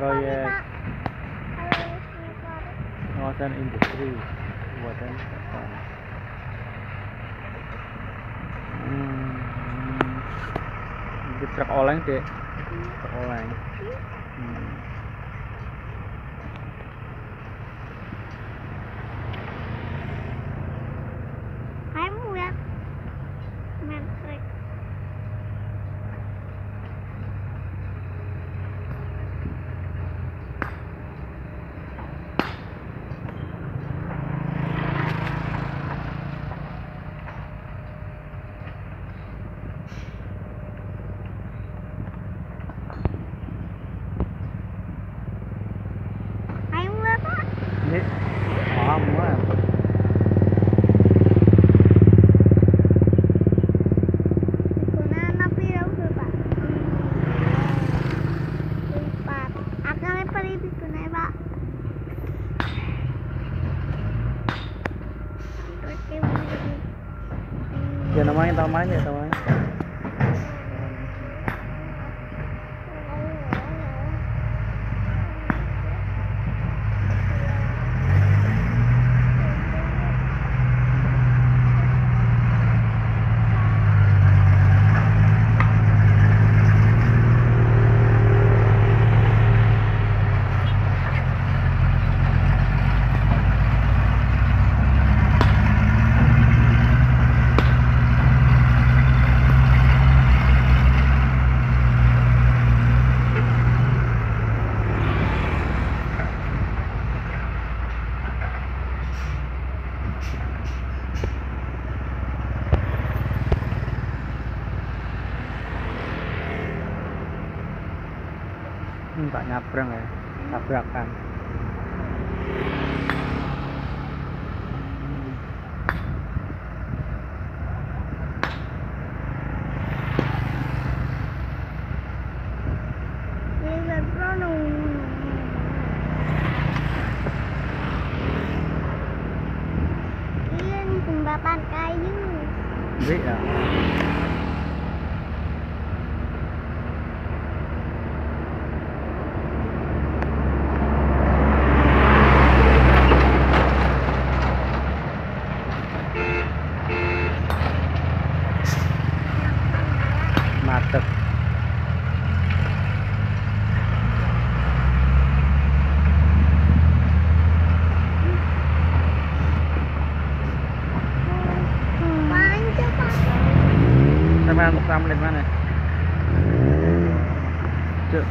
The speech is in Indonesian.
proyek Pak. kawasan industri Kabupaten Batam. Hmm. Ini truk oleng dek, truk oleng. Hmm. biết họ không quá à. Jangan main, tak main ya, tak main. Tamanya. Hmm, nyabrang ya, tabrakan. Ini. Ini jembatan kayu. Jadi 100 100 lên mà này. Chưa.